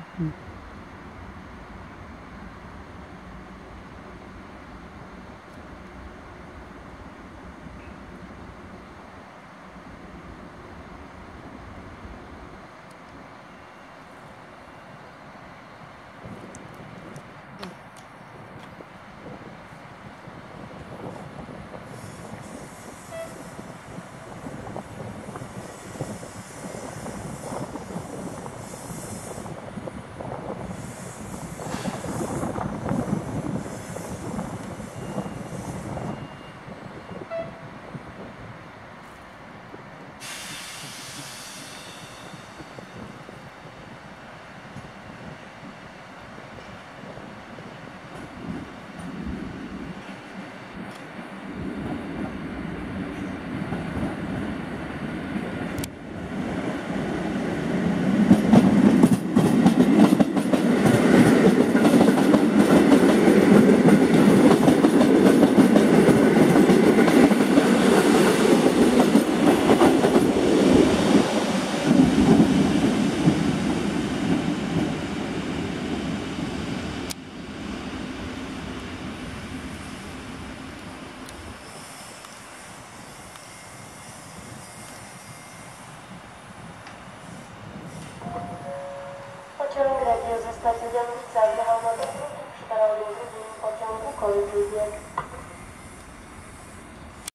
Mm-hmm. Stanisław zachował dopóki w starolubnym pociągu kończył wiek.